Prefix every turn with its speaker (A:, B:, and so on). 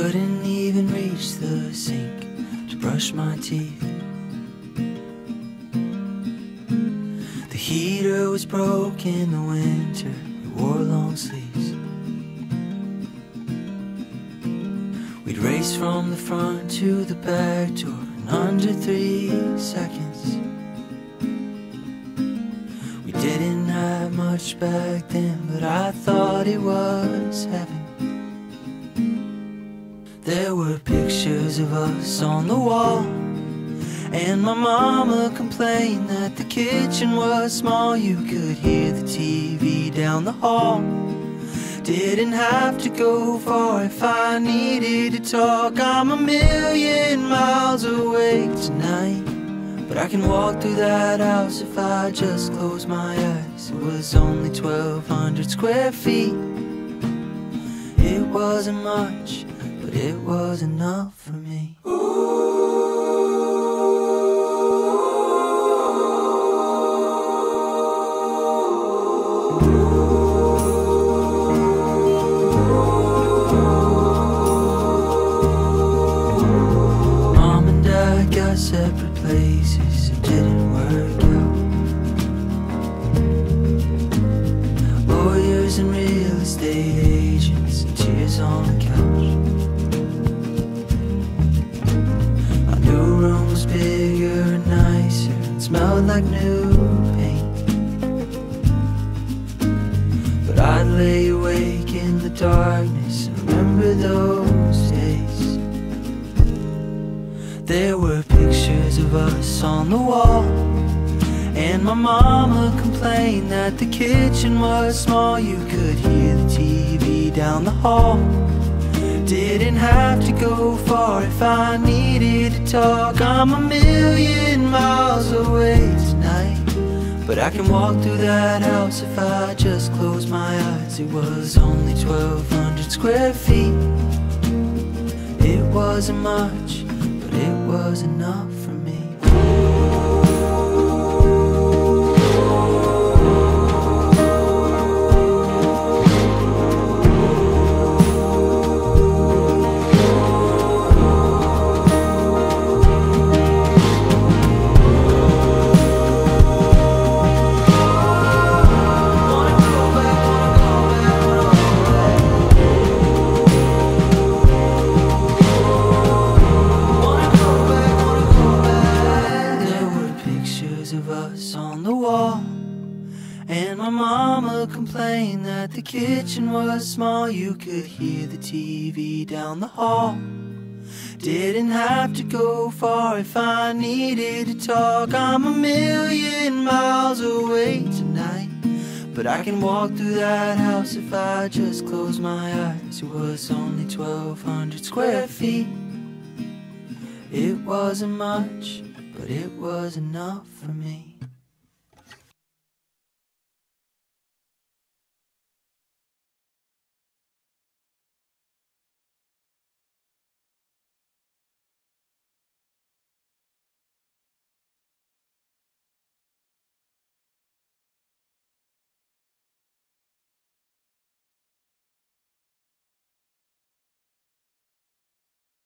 A: couldn't even reach the sink to brush my teeth. The heater was broke in the winter, we wore long sleeves. We'd race from the front to the back door in under three seconds. We didn't have much back then, but I thought it was heaven. There were pictures of us on the wall. And my mama complained that the kitchen was small. You could hear the TV down the hall. Didn't have to go far if I needed to talk. I'm a million miles away tonight. But I can walk through that house if I just close my eyes. It was only 1,200 square feet. It wasn't much but it was enough for me. Mom and Dad got separate places, smelled like new paint. But I'd lay awake in the darkness and remember those days. There were pictures of us on the wall. And my mama complained that the kitchen was small. You could hear the TV down the hall. Didn't have to go far if I needed to talk. I'm a million miles. But I can walk through that house if I just close my eyes. It was only 1,200 square feet. It wasn't much, but it was enough my mama complained that the kitchen was small. You could hear the TV down the hall. Didn't have to go far if I needed to talk. I'm a million miles away tonight. But I can walk through that house if I just close my eyes. It was only 1,200 square feet. It wasn't much, but it was enough for me.